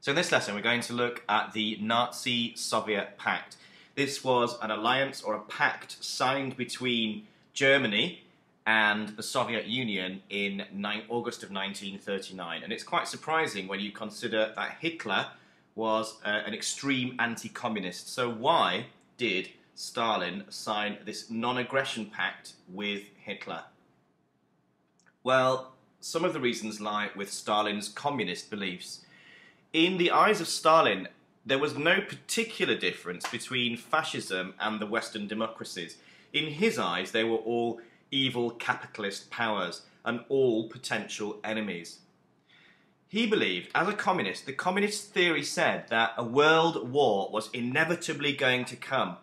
So in this lesson we're going to look at the Nazi-Soviet Pact. This was an alliance or a pact signed between Germany and the Soviet Union in August of 1939. And it's quite surprising when you consider that Hitler was uh, an extreme anti-communist. So why did Stalin sign this non-aggression pact with Hitler? Well, some of the reasons lie with Stalin's communist beliefs. In the eyes of Stalin, there was no particular difference between fascism and the Western democracies. In his eyes, they were all evil capitalist powers and all potential enemies. He believed, as a communist, the communist theory said that a world war was inevitably going to come.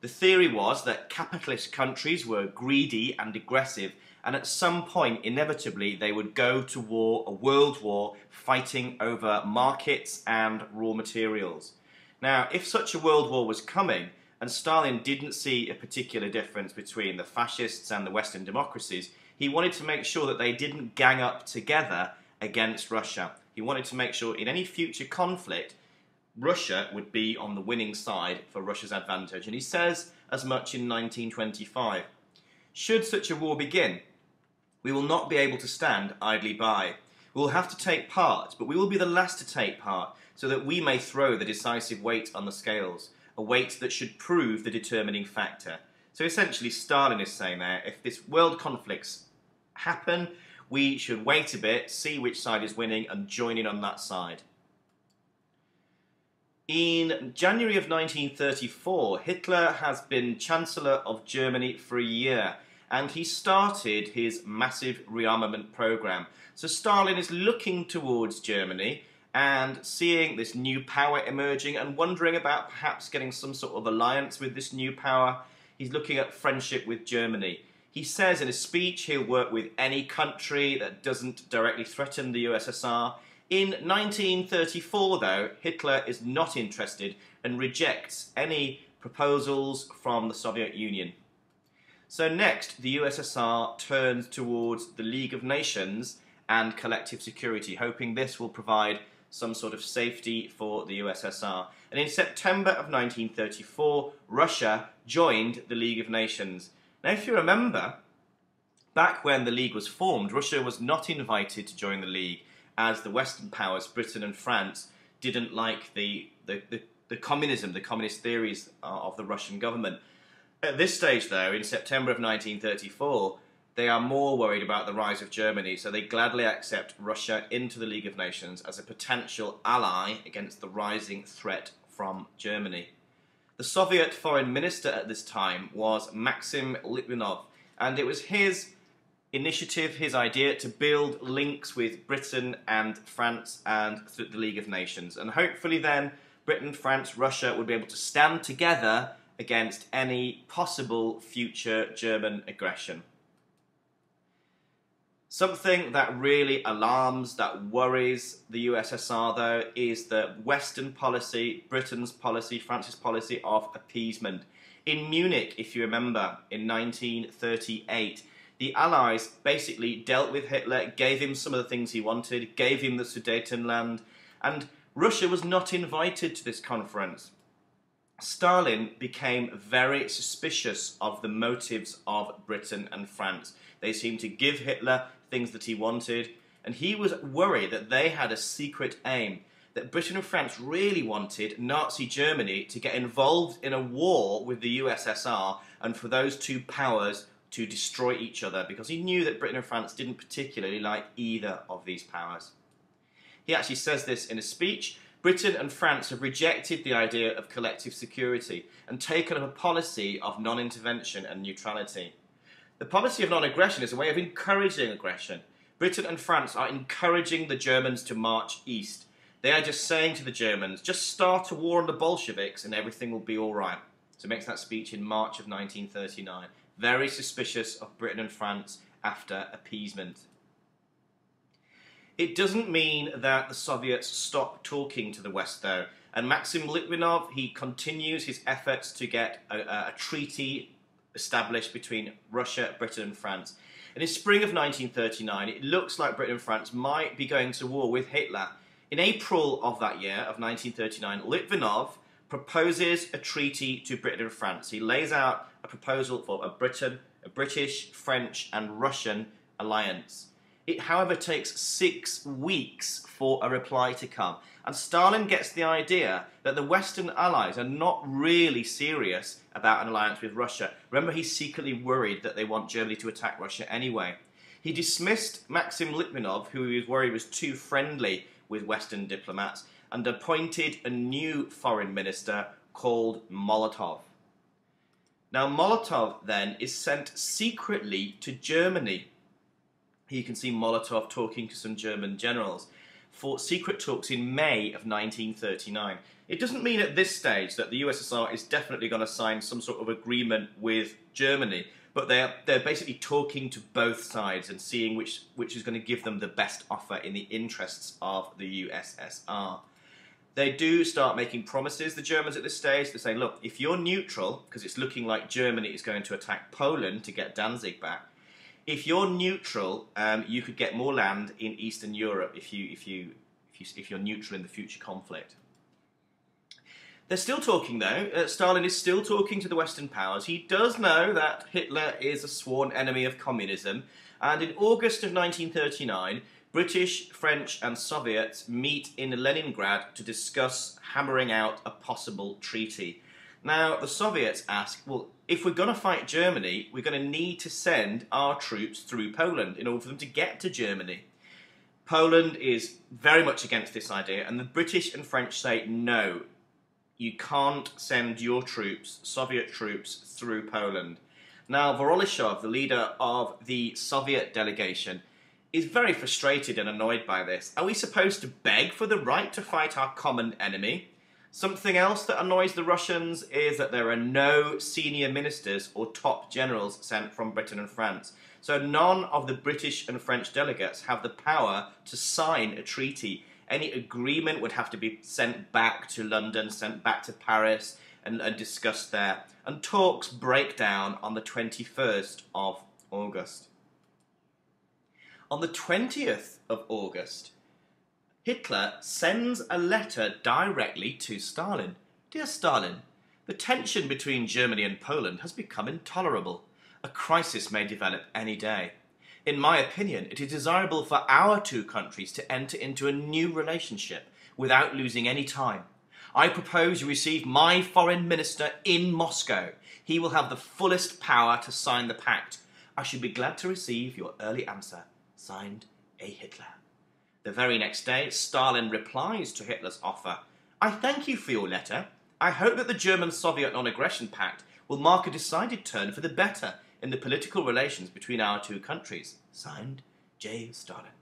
The theory was that capitalist countries were greedy and aggressive and at some point, inevitably, they would go to war, a world war, fighting over markets and raw materials. Now, if such a world war was coming, and Stalin didn't see a particular difference between the fascists and the Western democracies, he wanted to make sure that they didn't gang up together against Russia. He wanted to make sure in any future conflict, Russia would be on the winning side for Russia's advantage. And he says as much in 1925. Should such a war begin, we will not be able to stand idly by. We will have to take part, but we will be the last to take part, so that we may throw the decisive weight on the scales, a weight that should prove the determining factor. So essentially, Stalin is saying there, if this world conflicts happen, we should wait a bit, see which side is winning, and join in on that side. In January of 1934, Hitler has been Chancellor of Germany for a year and he started his massive rearmament program. So Stalin is looking towards Germany and seeing this new power emerging and wondering about perhaps getting some sort of alliance with this new power. He's looking at friendship with Germany. He says in a speech he'll work with any country that doesn't directly threaten the USSR. In 1934, though, Hitler is not interested and rejects any proposals from the Soviet Union. So next, the USSR turns towards the League of Nations and collective security, hoping this will provide some sort of safety for the USSR. And in September of 1934, Russia joined the League of Nations. Now, if you remember, back when the League was formed, Russia was not invited to join the League as the Western powers, Britain and France, didn't like the, the, the, the communism, the communist theories uh, of the Russian government. At this stage, though, in September of 1934, they are more worried about the rise of Germany, so they gladly accept Russia into the League of Nations as a potential ally against the rising threat from Germany. The Soviet foreign minister at this time was Maxim Litvinov, and it was his initiative, his idea to build links with Britain and France and the League of Nations. And hopefully then Britain, France, Russia would be able to stand together against any possible future German aggression. Something that really alarms, that worries the USSR, though, is the Western policy, Britain's policy, France's policy of appeasement. In Munich, if you remember, in 1938, the Allies basically dealt with Hitler, gave him some of the things he wanted, gave him the Sudetenland, and Russia was not invited to this conference. Stalin became very suspicious of the motives of Britain and France. They seemed to give Hitler things that he wanted, and he was worried that they had a secret aim, that Britain and France really wanted Nazi Germany to get involved in a war with the USSR and for those two powers to destroy each other because he knew that Britain and France didn't particularly like either of these powers. He actually says this in a speech Britain and France have rejected the idea of collective security and taken up a policy of non intervention and neutrality. The policy of non aggression is a way of encouraging aggression. Britain and France are encouraging the Germans to march east. They are just saying to the Germans, just start a war on the Bolsheviks and everything will be all right. So makes that speech in March of 1939. Very suspicious of Britain and France after appeasement. It doesn't mean that the Soviets stop talking to the West, though. And Maxim Litvinov, he continues his efforts to get a, a treaty established between Russia, Britain, and France. And in spring of 1939, it looks like Britain and France might be going to war with Hitler. In April of that year, of 1939, Litvinov proposes a treaty to Britain and France. He lays out a proposal for a Britain, a British, French, and Russian alliance. It, however, takes six weeks for a reply to come. And Stalin gets the idea that the Western allies are not really serious about an alliance with Russia. Remember, he's secretly worried that they want Germany to attack Russia anyway. He dismissed Maxim Litvinov, who he was worried was too friendly with Western diplomats, and appointed a new foreign minister called Molotov. Now, Molotov then is sent secretly to Germany you can see Molotov talking to some German generals for secret talks in May of 1939. It doesn't mean at this stage that the USSR is definitely going to sign some sort of agreement with Germany, but they're, they're basically talking to both sides and seeing which, which is going to give them the best offer in the interests of the USSR. They do start making promises, the Germans at this stage. They're saying, look, if you're neutral, because it's looking like Germany is going to attack Poland to get Danzig back, if you're neutral, um, you could get more land in Eastern Europe if you if you if you if you're neutral in the future conflict. They're still talking though. Uh, Stalin is still talking to the Western powers. He does know that Hitler is a sworn enemy of communism, and in August of 1939, British, French, and Soviets meet in Leningrad to discuss hammering out a possible treaty. Now, the Soviets ask, well, if we're going to fight Germany, we're going to need to send our troops through Poland in order for them to get to Germany. Poland is very much against this idea, and the British and French say no, you can't send your troops, Soviet troops, through Poland. Now, Voroshilov, the leader of the Soviet delegation, is very frustrated and annoyed by this. Are we supposed to beg for the right to fight our common enemy? Something else that annoys the Russians is that there are no senior ministers or top generals sent from Britain and France. So none of the British and French delegates have the power to sign a treaty. Any agreement would have to be sent back to London, sent back to Paris, and, and discussed there. And talks break down on the 21st of August. On the 20th of August, Hitler sends a letter directly to Stalin. Dear Stalin, the tension between Germany and Poland has become intolerable. A crisis may develop any day. In my opinion, it is desirable for our two countries to enter into a new relationship without losing any time. I propose you receive my foreign minister in Moscow. He will have the fullest power to sign the pact. I should be glad to receive your early answer. Signed, A. Hitler. The very next day, Stalin replies to Hitler's offer I thank you for your letter. I hope that the German Soviet non aggression pact will mark a decided turn for the better in the political relations between our two countries. Signed, J. Stalin.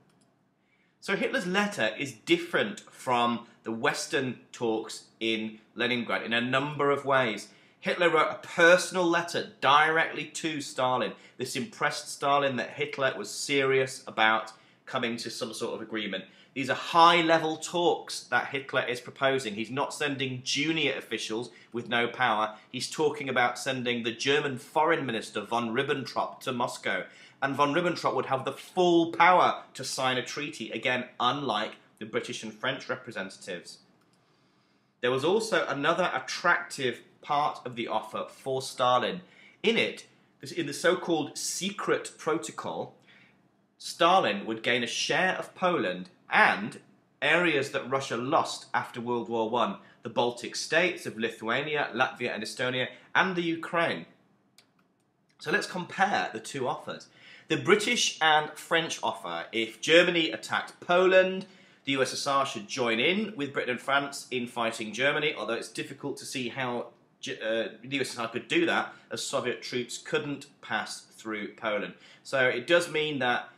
So Hitler's letter is different from the Western talks in Leningrad in a number of ways. Hitler wrote a personal letter directly to Stalin. This impressed Stalin that Hitler was serious about coming to some sort of agreement. These are high level talks that Hitler is proposing. He's not sending junior officials with no power. He's talking about sending the German foreign minister von Ribbentrop to Moscow. And von Ribbentrop would have the full power to sign a treaty, again, unlike the British and French representatives. There was also another attractive part of the offer for Stalin. In it, in the so called secret protocol, Stalin would gain a share of Poland and areas that Russia lost after World War I the Baltic states of Lithuania, Latvia, and Estonia, and the Ukraine. So let's compare the two offers. The British and French offer if Germany attacked Poland, the USSR should join in with Britain and France in fighting Germany, although it's difficult to see how uh, the USSR could do that as Soviet troops couldn't pass through Poland. So it does mean that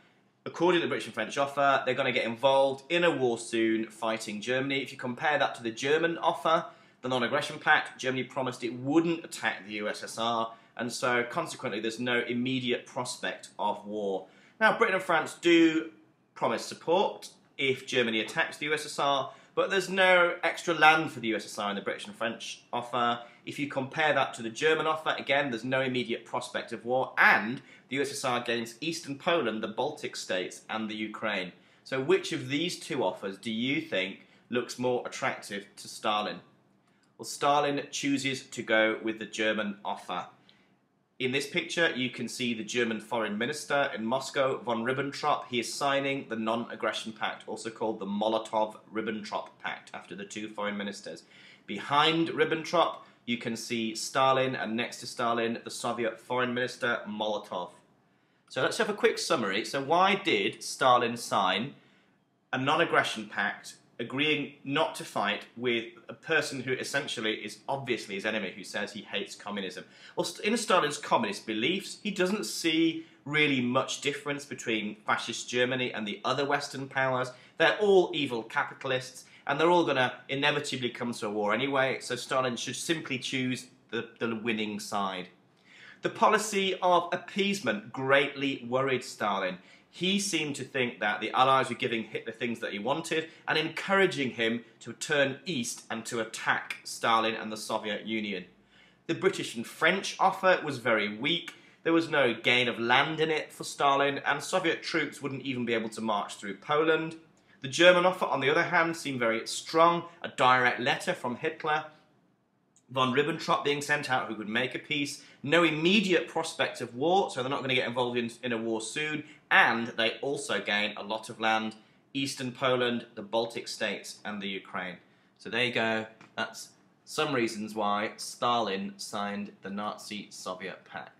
According to the British and French offer, they're going to get involved in a war soon fighting Germany. If you compare that to the German offer, the non aggression pact, Germany promised it wouldn't attack the USSR, and so consequently, there's no immediate prospect of war. Now, Britain and France do promise support if Germany attacks the USSR, but there's no extra land for the USSR in the British and French offer. If you compare that to the German offer, again, there's no immediate prospect of war, and the USSR gains eastern Poland, the Baltic states, and the Ukraine. So, which of these two offers do you think looks more attractive to Stalin? Well, Stalin chooses to go with the German offer. In this picture, you can see the German foreign minister in Moscow, von Ribbentrop. He is signing the non aggression pact, also called the Molotov Ribbentrop Pact, after the two foreign ministers. Behind Ribbentrop, you can see Stalin, and next to Stalin, the Soviet foreign minister, Molotov. So let's have a quick summary. So, why did Stalin sign a non aggression pact agreeing not to fight with a person who essentially is obviously his enemy, who says he hates communism. Well, in Stalin's communist beliefs, he doesn't see really much difference between fascist Germany and the other Western powers. They're all evil capitalists, and they're all going to inevitably come to a war anyway, so Stalin should simply choose the, the winning side. The policy of appeasement greatly worried Stalin he seemed to think that the Allies were giving Hitler things that he wanted and encouraging him to turn east and to attack Stalin and the Soviet Union. The British and French offer was very weak. There was no gain of land in it for Stalin, and Soviet troops wouldn't even be able to march through Poland. The German offer, on the other hand, seemed very strong a direct letter from Hitler von Ribbentrop being sent out who could make a peace, no immediate prospect of war, so they're not going to get involved in, in a war soon, and they also gain a lot of land, eastern Poland, the Baltic states, and the Ukraine. So there you go, that's some reasons why Stalin signed the Nazi Soviet Pact.